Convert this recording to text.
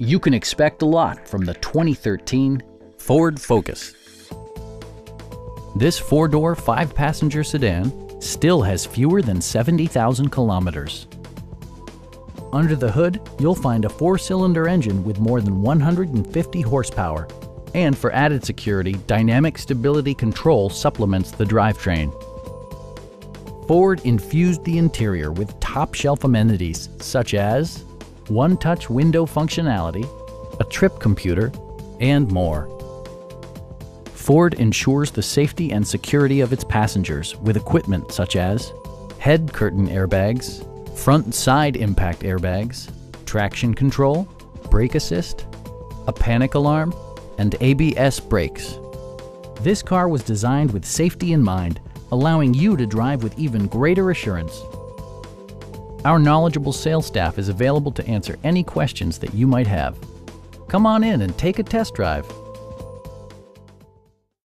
You can expect a lot from the 2013 Ford Focus. This four-door, five-passenger sedan still has fewer than 70,000 kilometers. Under the hood, you'll find a four-cylinder engine with more than 150 horsepower. And for added security, Dynamic Stability Control supplements the drivetrain. Ford infused the interior with top-shelf amenities such as one-touch window functionality, a trip computer, and more. Ford ensures the safety and security of its passengers with equipment such as head curtain airbags, front side impact airbags, traction control, brake assist, a panic alarm, and ABS brakes. This car was designed with safety in mind, allowing you to drive with even greater assurance. Our knowledgeable sales staff is available to answer any questions that you might have. Come on in and take a test drive.